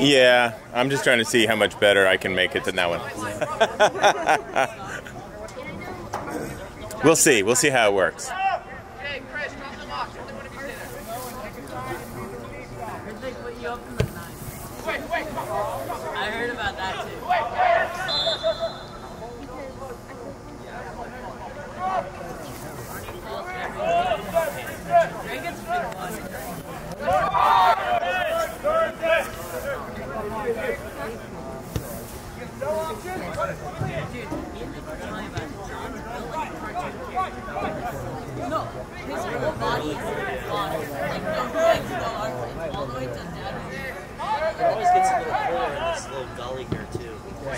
Yeah, I'm just trying to see how much better I can make it than that one. we'll see. We'll see how it works.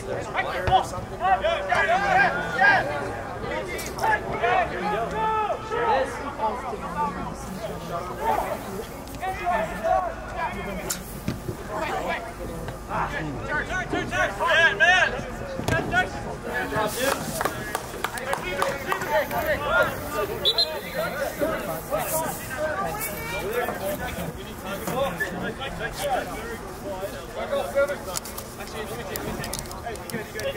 Back off, Actually, let me take, let me take. Hey, good, good,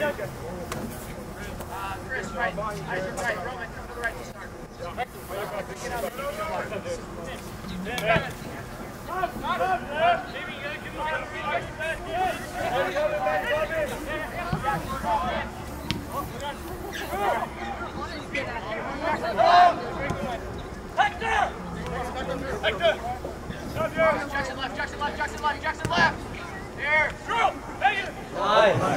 Jackson left, Jackson left, Jackson left, Jackson left. There. Through. Nice.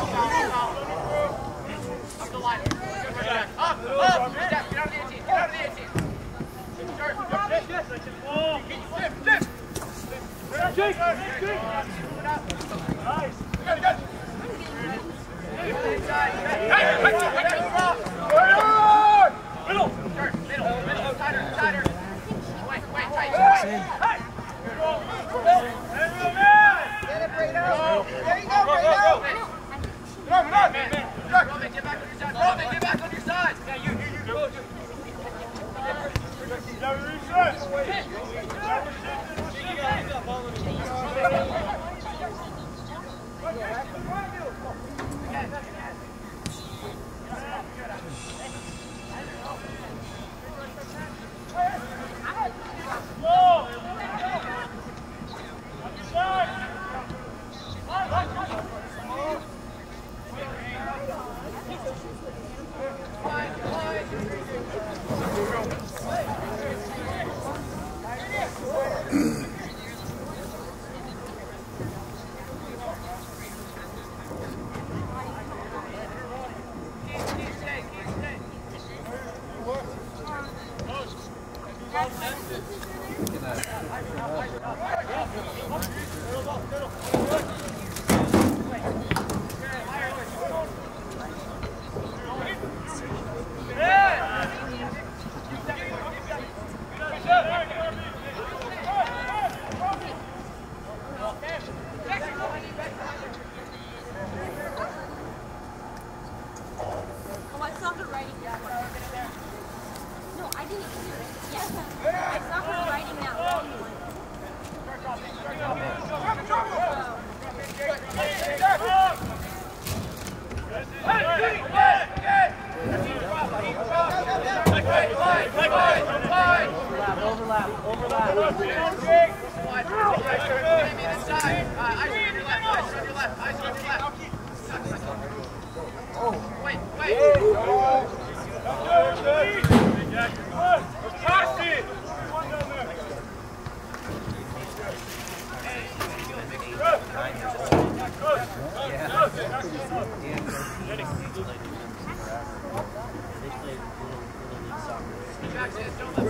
Yeah, don't let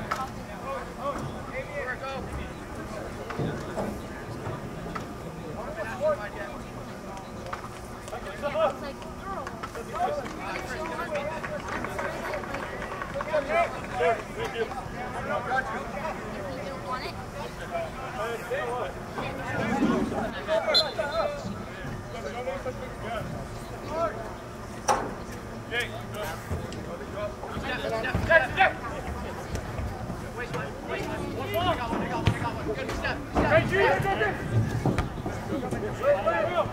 Step, step, step. Hey, G, go, go, go.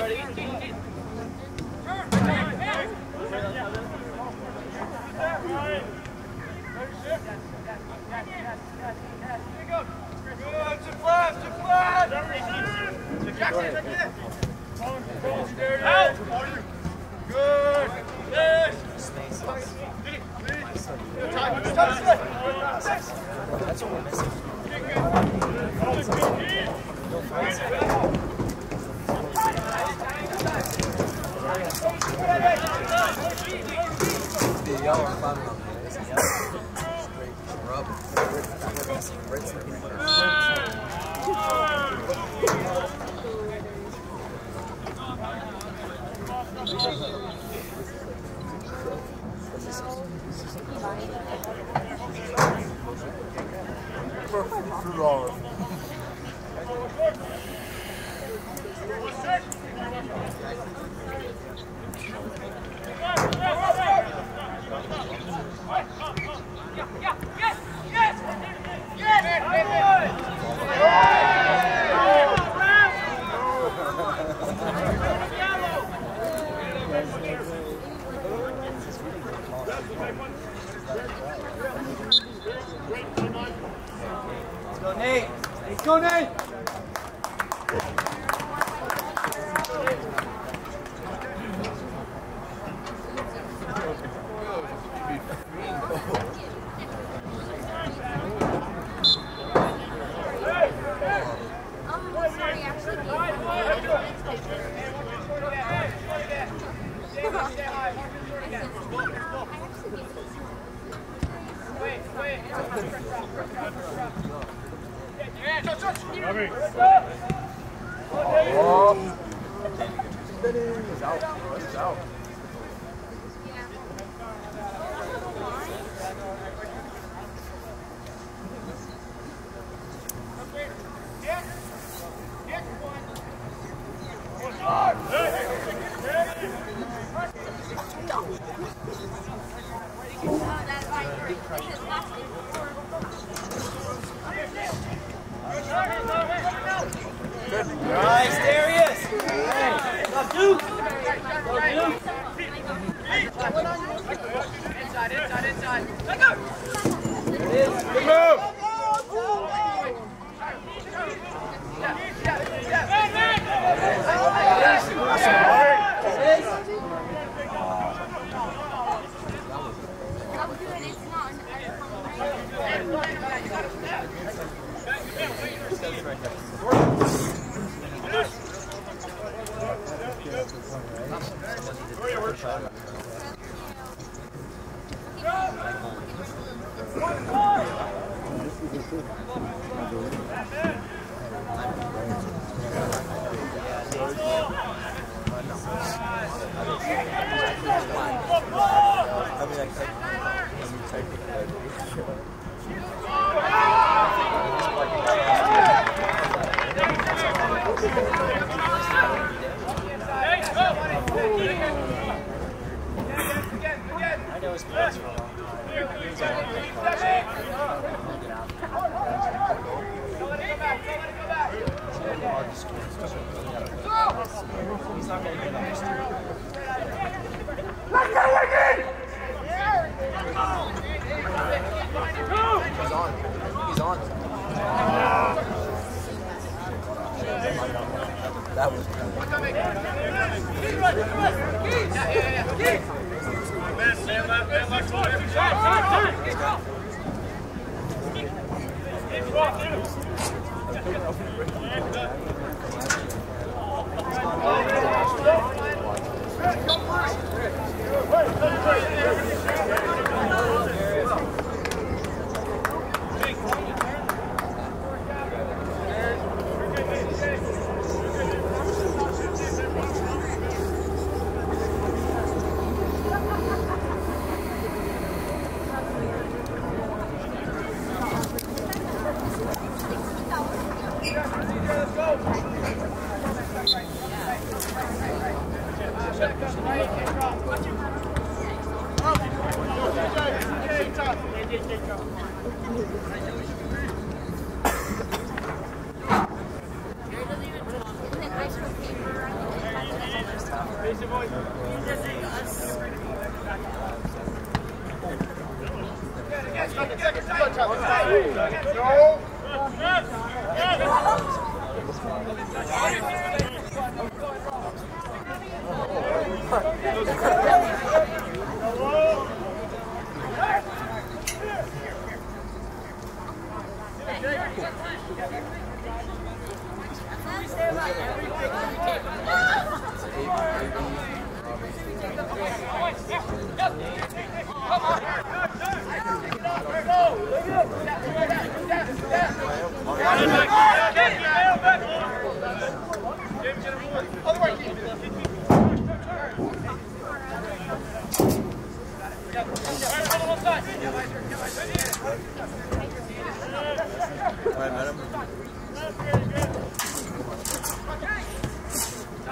Ready? yellow fun one. Two dollars. Oh, that's right. This is last Nice, Darius! Up, Duke! Inside, inside, inside. Let go! Good move! I'm good. It's not. I mean, I could. I mean, technically, I do. I mean I can I mean I can type it I know his pants were long. He's not gonna get understood. And Go! Alright, madam.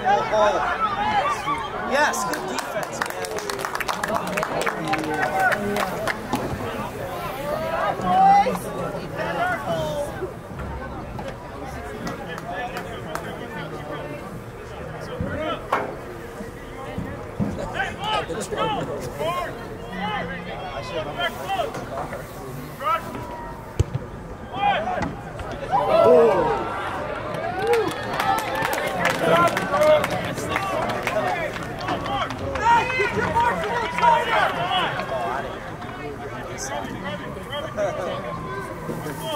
Yes, good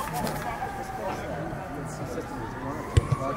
This system is wonderful. A lot of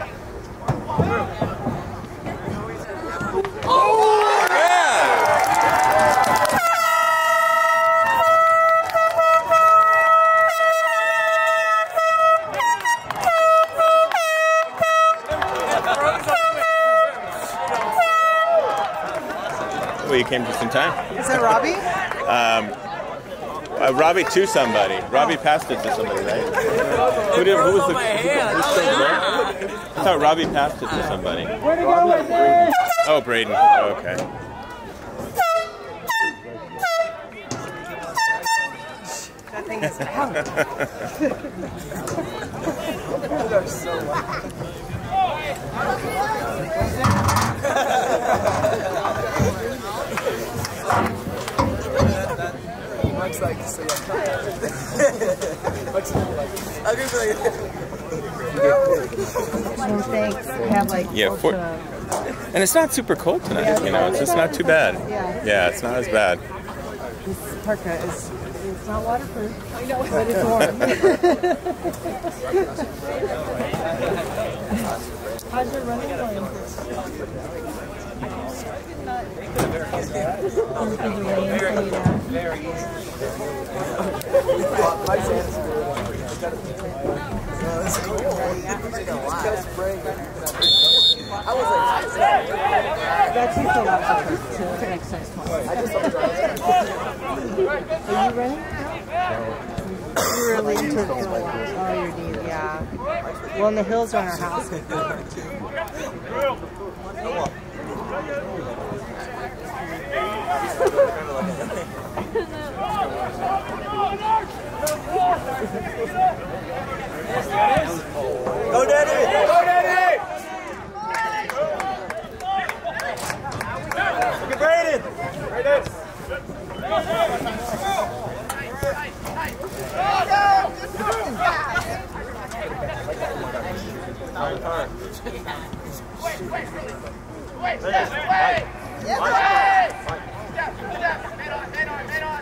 time. Is that Robbie? Uh, Robbie to somebody. Robbie passed it to somebody, right? Who, did, who was the? who's still there? I thought Robbie passed it to somebody. Where'd he go with it? Oh, Braden. Oh, okay. That thing is out. Looks like so yeah. Looks like I'm gonna be like Some things have like Yeah, for- And it's not super cold tonight. You know, it's just not too bad. Yeah. Yeah, it's not as bad. This parka is it's not waterproof. I know, but it's warm. How's your running going? Was like, That takes a lot of effort to into the you're yeah. Well, and the hills around our house. Go, Daddy! Go, Daddy! Look at Braden! Wait, step, wait! Wait! Step, step, head on, head on, head on.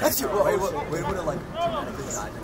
That's your, wait, wait, wait, wait, wait, wait, wait, wait, wait, wait,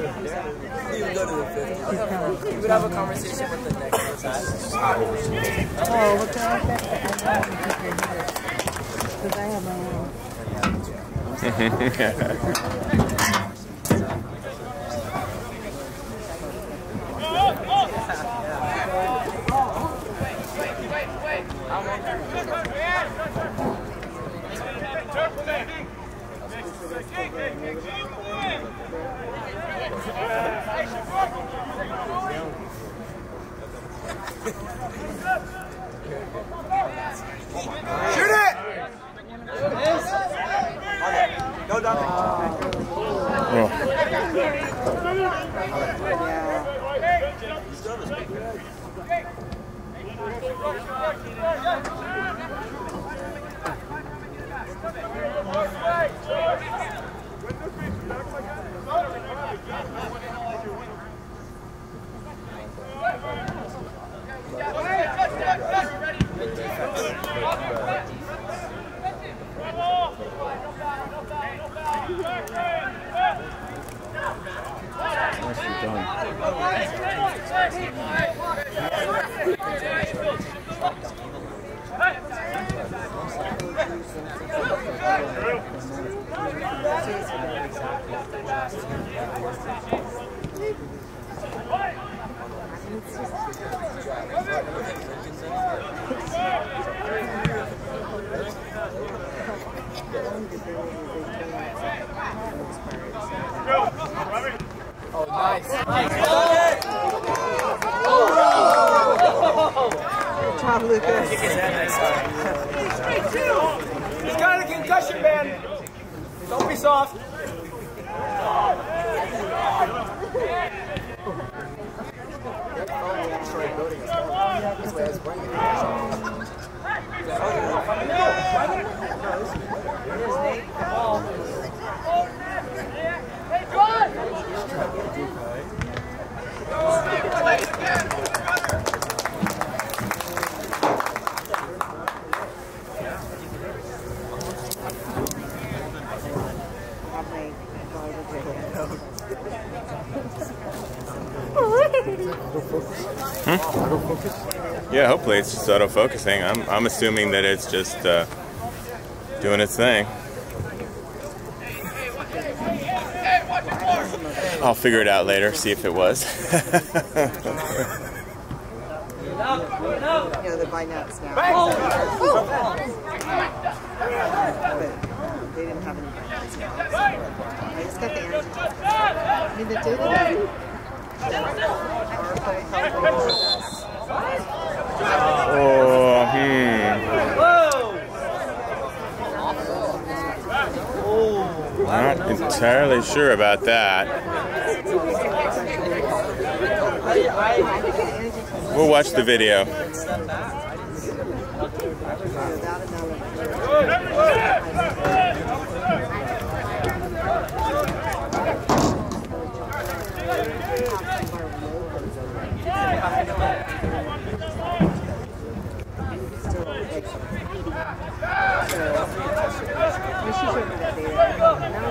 You would go to the 50. You would have a conversation with the next person. Oh, what this. Because I have my own. it! Go down. Oh. Nicely done. Oh, nice. Tom Lucas. He's got a concussion, man. Don't be soft. This way I was bringing it. Yeah, hopefully it's just auto focusing. I'm, I'm assuming that it's just uh, doing its thing. I'll figure it out later, see if it was. Yeah, they're by nuts now. But they didn't have any by nuts now. I just got the answer. I mean, the data oh. Not entirely sure about that. We'll watch the video.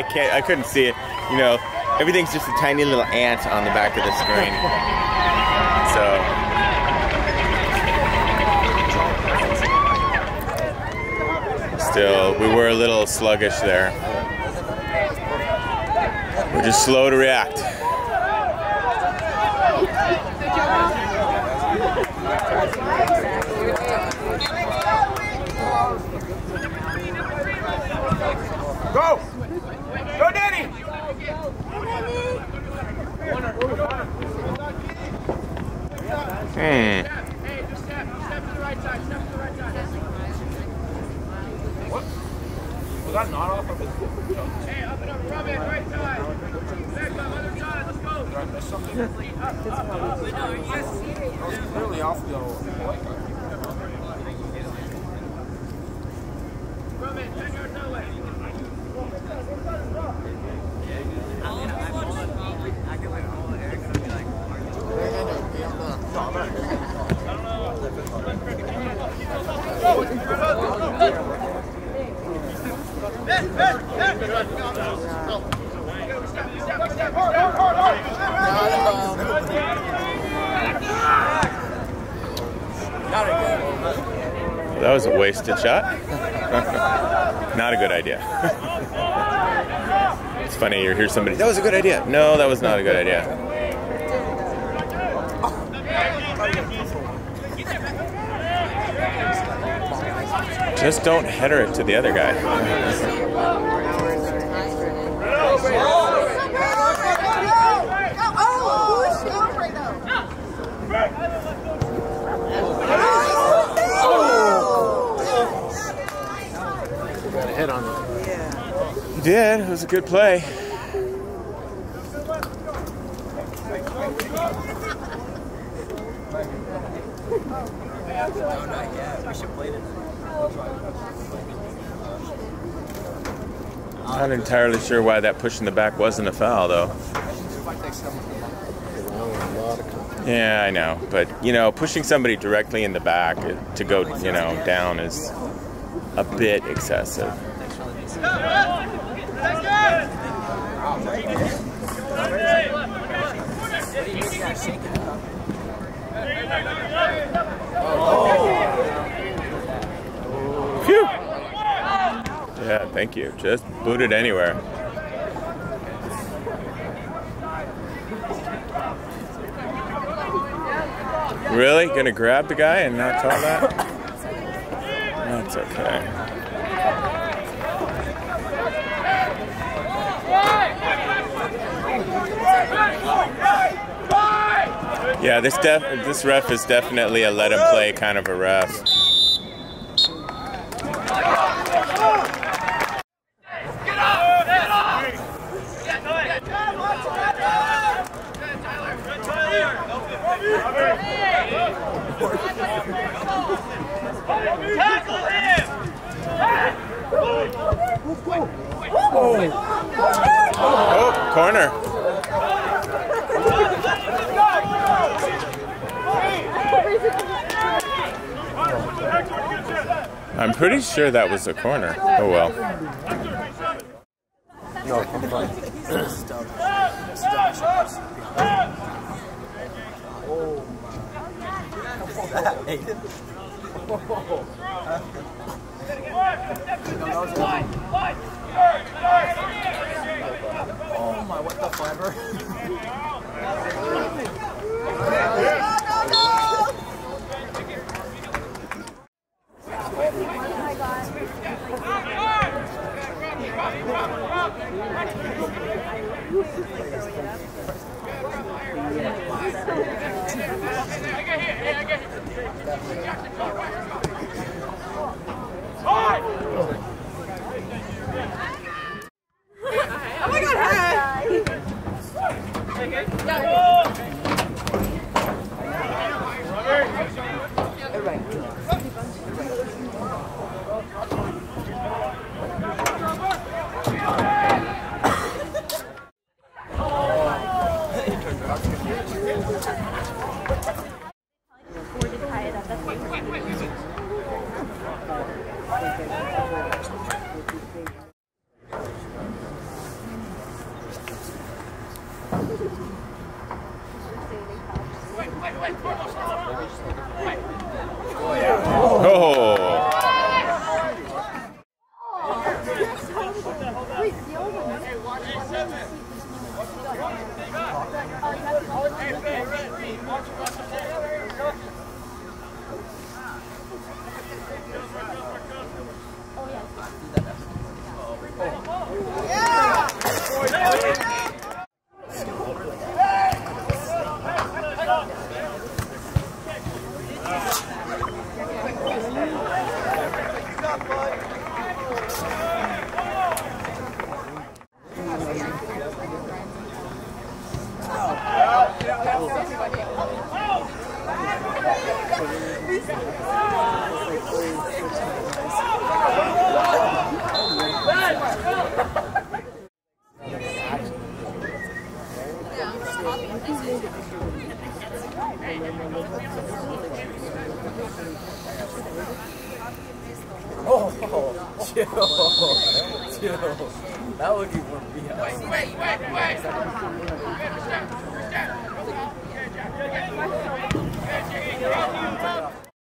I, can't. I couldn't see it. You know, everything's just a tiny little ant on the back of the screen. So still, we were a little sluggish there. We're just slow to react. Go, Danny! Hmm. Hey, just step, step to the right side, step to the right side. What? Was that not off of it? Hey, up and up, rub it, right side. Back up, other side, let's go. Did I miss something? Up, up, up. That was clearly off the white guy. Rub it, ten yards that way. That was a wasted shot. not a good idea. it's funny, you hear somebody, that was a good idea. No, that was not a good idea. Just don't header it to the other guy. Got a hit on it. He did. It was a good play. No, not. Not entirely sure why that push in the back wasn't a foul, though. Yeah, I know, but you know, pushing somebody directly in the back to go, you know, down is a bit excessive. Yeah, thank you. Just boot it anywhere. Really? Gonna grab the guy and not call that? That's okay. Yeah, this def this ref is definitely a let him play kind of a ref. Corner. I'm pretty sure that was a corner. Oh well. No, I'm fine. Oh my,